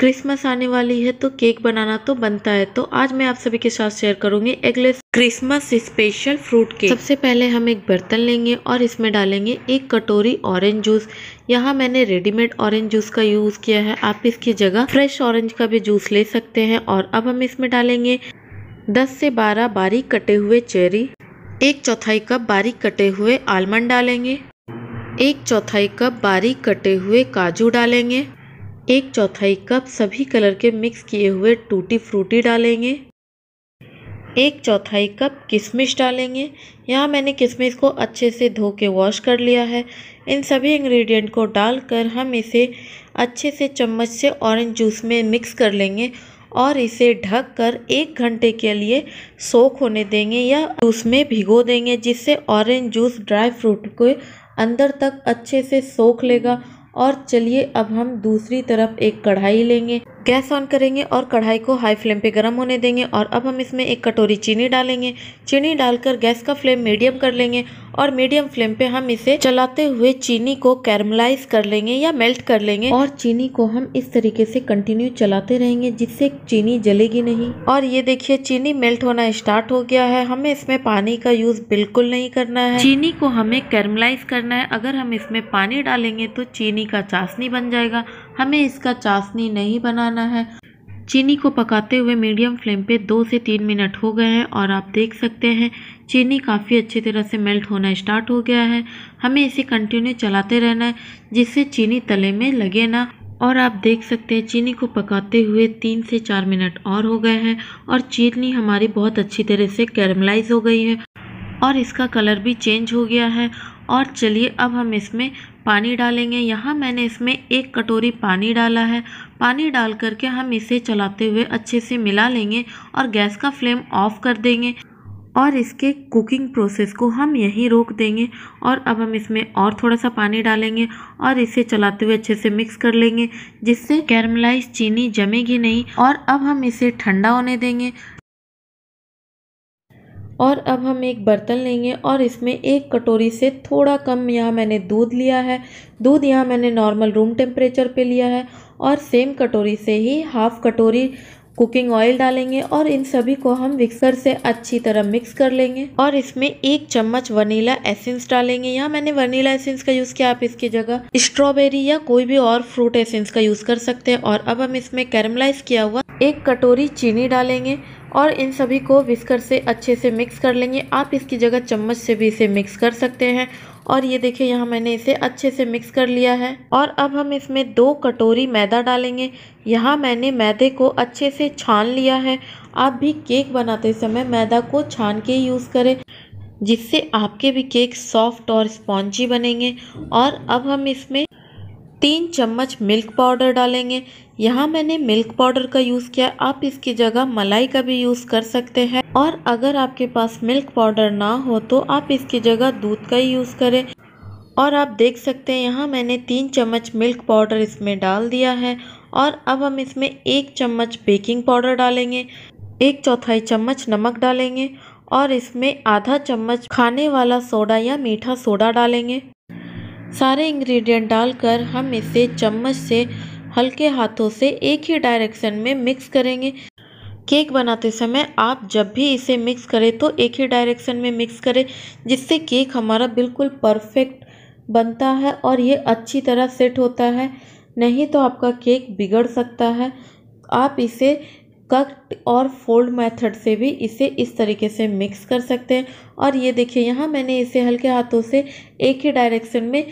Christmas आने वाली है तो केक बनाना तो बनता है। तो आज मैं आप सभी के साथ शेयर करूँगी eggless Christmas special fruit cake सबसे पहले हम एक बर्तन लेंगे और इसमें डालेंगे एक कटोरी ऑरेंज जूस यहाँ मैंने रेडीमेड ऑरेंज जूस का यूज़ किया है। आप इसकी जगह फ्रेश ऑरेंज का भी जूस ले सकते हैं और अब हम इसमें डालेंगे दस से बारह बारीक कटे हुए चेरी एक चौथाई कप बारीक कटे हुए आलमंड डालेंगे। एक चौथाई कप बारीक कटे हुए काजू डालेंगे। एक चौथाई कप सभी कलर के मिक्स किए हुए टूटी फ्रूटी डालेंगे। एक चौथाई कप किशमिश डालेंगे। यहाँ मैंने किशमिश को अच्छे से धो के वॉश कर लिया है। इन सभी इंग्रेडिएंट को डालकर हम इसे अच्छे से चम्मच से ऑरेंज जूस में मिक्स कर लेंगे और इसे ढक कर एक घंटे के लिए सोख होने देंगे या जूस में भिगो देंगे, जिससे ऑरेंज जूस ड्राई फ्रूट को अंदर तक अच्छे से सोख लेगा। और चलिए अब हम दूसरी तरफ़ एक कढ़ाई लेंगे। गैस ऑन करेंगे और कढ़ाई को हाई फ्लेम पे गर्म होने देंगे और अब हम इसमें एक कटोरी चीनी डालेंगे। चीनी डालकर गैस का फ्लेम मीडियम कर लेंगे और मीडियम फ्लेम पे हम इसे चलाते हुए चीनी को कैरमलाइज कर लेंगे या मेल्ट कर लेंगे और चीनी को हम इस तरीके से कंटिन्यू चलाते रहेंगे जिससे चीनी जलेगी नहीं। और ये देखिए, चीनी मेल्ट होना स्टार्ट हो गया है। हमें इसमें पानी का यूज़ बिल्कुल नहीं करना है। चीनी को हमें कैरमलाइज करना है। अगर हम इसमें पानी डालेंगे तो चीनी का चाशनी बन जाएगा। हमें इसका चाशनी नहीं बनाना है। चीनी को पकाते हुए मीडियम फ्लेम पे दो से तीन मिनट हो गए हैं और आप देख सकते हैं, चीनी काफ़ी अच्छी तरह से मेल्ट होना स्टार्ट हो गया है। हमें इसे कंटिन्यू चलाते रहना है, जिससे चीनी तले में लगे ना। और आप देख सकते हैं, चीनी को पकाते हुए तीन से चार मिनट और हो गए हैं और चीनी हमारी बहुत अच्छी तरह से कैरमलाइज हो गई है। और इसका कलर भी चेंज हो गया है। और चलिए, अब हम इसमें पानी डालेंगे। यहाँ मैंने इसमें एक कटोरी पानी डाला है। पानी डाल करके हम इसे चलाते हुए अच्छे से मिला लेंगे और गैस का फ्लेम ऑफ़ कर देंगे और इसके कुकिंग प्रोसेस को हम यहीं रोक देंगे और अब हम इसमें और थोड़ा सा पानी डालेंगे और इसे चलाते हुए अच्छे से मिक्स कर लेंगे, जिससे कैरमलाइज चीनी जमेगी नहीं और अब हम इसे ठंडा होने देंगे। और अब हम एक बर्तन लेंगे और इसमें एक कटोरी से थोड़ा कम यहाँ मैंने दूध लिया है। दूध यहाँ मैंने नॉर्मल रूम टेम्परेचर पे लिया है और सेम कटोरी से ही हाफ़ कटोरी कुकिंग ऑयल डालेंगे और इन सभी को हम मिक्सर से अच्छी तरह मिक्स कर लेंगे और इसमें एक चम्मच वनीला एसेंस डालेंगे। यहाँ मैंने वनीला एसेंस का यूज़ किया, आप इसकी जगह स्ट्रॉबेरी या कोई भी और फ्रूट एसेंस का यूज़ कर सकते हैं। और अब हम इसमें कैरमलाइज किया हुआ एक कटोरी चीनी डालेंगे। और इन सभी को विस्कर से अच्छे से मिक्स कर लेंगे। आप इसकी जगह चम्मच से भी इसे मिक्स कर सकते हैं। और ये देखिए, यहाँ मैंने इसे अच्छे से मिक्स कर लिया है। और अब हम इसमें दो कटोरी मैदा डालेंगे। यहाँ मैंने मैदे को अच्छे से छान लिया है। आप भी केक बनाते समय मैदा को छान के यूज़ करें, जिससे आपके भी केक सॉफ्ट और स्पॉन्जी बनेंगे। और अब हम इसमें तीन चम्मच मिल्क पाउडर डालेंगे। यहाँ मैंने मिल्क पाउडर का यूज़ किया। आप इसकी जगह मलाई का भी यूज़ कर सकते हैं। और अगर आपके पास मिल्क पाउडर ना हो तो आप इसकी जगह दूध का ही यूज़ करें। और आप देख सकते हैं, यहाँ मैंने तीन चम्मच मिल्क पाउडर इसमें डाल दिया है। और अब हम इसमें एक चम्मच बेकिंग पाउडर डालेंगे। एक चौथाई चम्मच नमक डालेंगे। और इसमें आधा चम्मच खाने वाला सोडा या मीठा सोडा डालेंगे। सारे इंग्रेडिएंट डालकर हम इसे चम्मच से हल्के हाथों से एक ही डायरेक्शन में मिक्स करेंगे। केक बनाते समय आप जब भी इसे मिक्स करें तो एक ही डायरेक्शन में मिक्स करें, जिससे केक हमारा बिल्कुल परफेक्ट बनता है और ये अच्छी तरह सेट होता है। नहीं तो आपका केक बिगड़ सकता है। आप इसे कट और फोल्ड मेथड से भी इसे इस तरीके से मिक्स कर सकते हैं। और ये देखिए, यहाँ मैंने इसे हल्के हाथों से एक ही डायरेक्शन में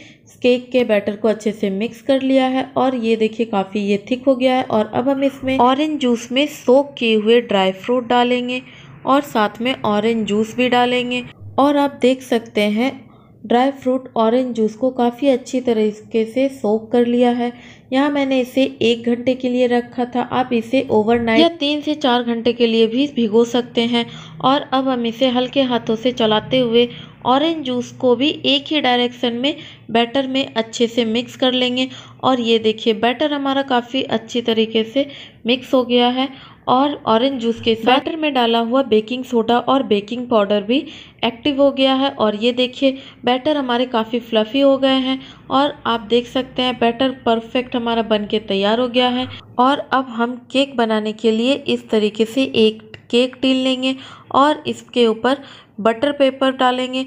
केक के बैटर को अच्छे से मिक्स कर लिया है। और ये देखिए, काफ़ी ये थिक हो गया है। और अब हम इसमें ऑरेंज जूस में सोक किए हुए ड्राई फ्रूट डालेंगे और साथ में ऑरेंज जूस भी डालेंगे। और आप देख सकते हैं ड्राई फ्रूट ऑरेंज जूस को काफ़ी अच्छी तरीके से सोक कर लिया है। यहाँ मैंने इसे एक घंटे के लिए रखा था। आप इसे ओवरनाइट या तीन से चार घंटे के लिए भी भिगो सकते हैं। और अब हम इसे हल्के हाथों से चलाते हुए ऑरेंज जूस को भी एक ही डायरेक्शन में बैटर में अच्छे से मिक्स कर लेंगे। और ये देखिए, बैटर हमारा काफ़ी अच्छी तरीके से मिक्स हो गया है। और ऑरेंज जूस के साथ बैटर में डाला हुआ बेकिंग सोडा और बेकिंग पाउडर भी एक्टिव हो गया है। और ये देखिए, बैटर हमारे काफ़ी फ्लफ़ी हो गए हैं। और आप देख सकते हैं, बैटर परफेक्ट हमारा बन के तैयार हो गया है। और अब हम केक बनाने के लिए इस तरीके से एक केक टील लेंगे। और इसके ऊपर बटर पेपर डालेंगे।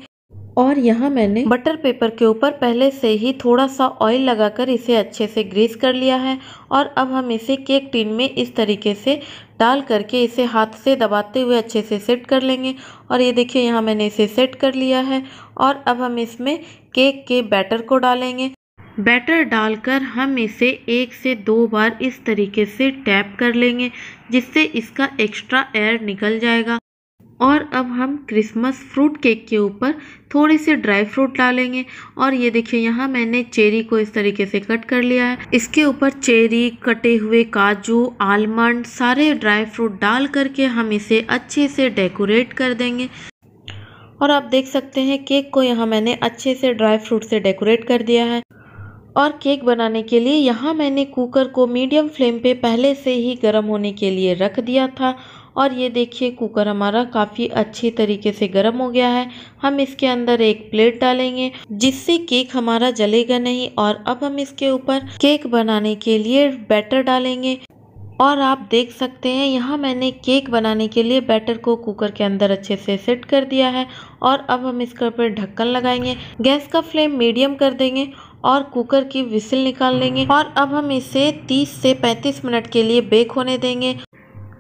और यहाँ मैंने बटर पेपर के ऊपर पहले से ही थोड़ा सा ऑयल लगाकर इसे अच्छे से ग्रीस कर लिया है और अब हम इसे केक टिन में इस तरीके से डाल करके इसे हाथ से दबाते हुए अच्छे से सेट कर लेंगे। और ये देखिए यहाँ मैंने इसे सेट कर लिया है और अब हम इसमें केक के बैटर को डालेंगे। बैटर डालकर हम इसे एक से दो बार इस तरीके से टैप कर लेंगे जिससे इसका एक्स्ट्रा एयर निकल जाएगा। और अब हम क्रिसमस फ्रूट केक के ऊपर थोड़े से ड्राई फ्रूट डालेंगे। और ये देखिए, यहाँ मैंने चेरी को इस तरीके से कट कर लिया है। इसके ऊपर चेरी कटे हुए काजू आलमंड सारे ड्राई फ्रूट डाल करके हम इसे अच्छे से डेकोरेट कर देंगे। और आप देख सकते हैं केक को यहाँ मैंने अच्छे से ड्राई फ्रूट से डेकोरेट कर दिया है। और केक बनाने के लिए यहाँ मैंने कुकर को मीडियम फ्लेम पे पहले से ही गर्म होने के लिए रख दिया था। और ये देखिए कुकर हमारा काफ़ी अच्छी तरीके से गर्म हो गया है। हम इसके अंदर एक प्लेट डालेंगे, जिससे केक हमारा जलेगा नहीं और अब हम इसके ऊपर केक बनाने के लिए बैटर डालेंगे। और आप देख सकते हैं, यहाँ मैंने केक बनाने के लिए बैटर को कुकर के अंदर अच्छे से सेट कर दिया है और अब हम इसके ऊपर ढक्कन लगाएँगे। गैस का फ्लेम मीडियम कर देंगे और कुकर की विसिल निकाल लेंगे और अब हम इसे 30 से 35 मिनट के लिए बेक होने देंगे।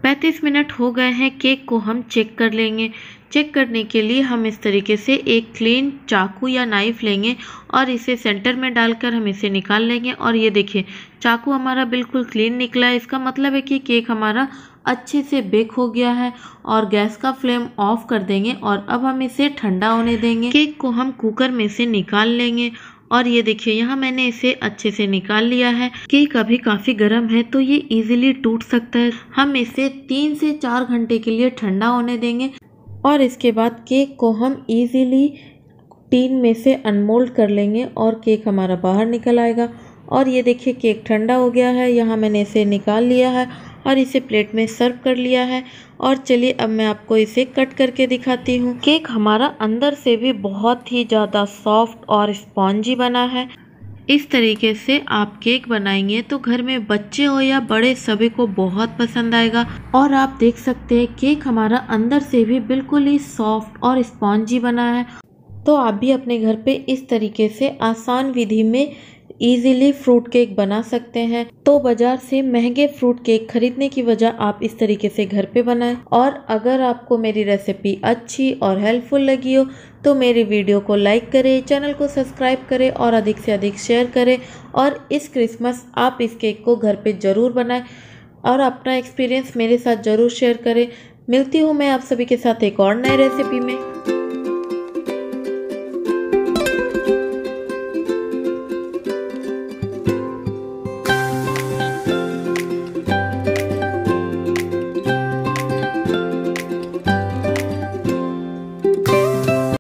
35 मिनट हो गए हैं, केक को हम चेक कर लेंगे। चेक करने के लिए हम इस तरीके से एक क्लीन चाकू या नाइफ लेंगे और इसे सेंटर में डालकर हम इसे निकाल लेंगे। और ये देखिए, चाकू हमारा बिल्कुल क्लीन निकला है। इसका मतलब है कि केक हमारा अच्छे से बेक हो गया है और गैस का फ्लेम ऑफ़ कर देंगे और अब हम इसे ठंडा होने देंगे। केक को हम कुकर में से निकाल लेंगे और ये देखिए, यहाँ मैंने इसे अच्छे से निकाल लिया है। केक अभी काफ़ी गर्म है तो ये इजीली टूट सकता है। हम इसे तीन से चार घंटे के लिए ठंडा होने देंगे और इसके बाद केक को हम इजीली टीन में से अनमोल्ड कर लेंगे और केक हमारा बाहर निकल आएगा। और ये देखिए, केक ठंडा हो गया है। यहाँ मैंने इसे निकाल लिया है और इसे प्लेट में सर्व कर लिया है। और चलिए अब मैं आपको इसे कट करके दिखाती हूँ। केक हमारा अंदर से भी बहुत ही ज़्यादा सॉफ्ट और स्पॉन्जी बना है। इस तरीके से आप केक बनाएँगे तो घर में बच्चे हो या बड़े, सभी को बहुत पसंद आएगा। और आप देख सकते हैं, केक हमारा अंदर से भी बिल्कुल ही सॉफ्ट और स्पॉन्जी बना है। तो आप भी अपने घर पे इस तरीके से आसान विधि में इजीली फ्रूट केक बना सकते हैं। तो बाज़ार से महँगे फ्रूट केक खरीदने की वजह आप इस तरीके से घर पे बनाएँ। और अगर आपको मेरी रेसिपी अच्छी और हेल्पफुल लगी हो तो मेरी वीडियो को लाइक करें चैनल को सब्सक्राइब करें और अधिक से अधिक शेयर करें। और इस क्रिसमस आप इस केक को घर पर ज़रूर बनाएँ। और अपना एक्सपीरियंस मेरे साथ ज़रूर शेयर करें। मिलती हूँ मैं आप सभी के साथ एक और नए रेसिपी में।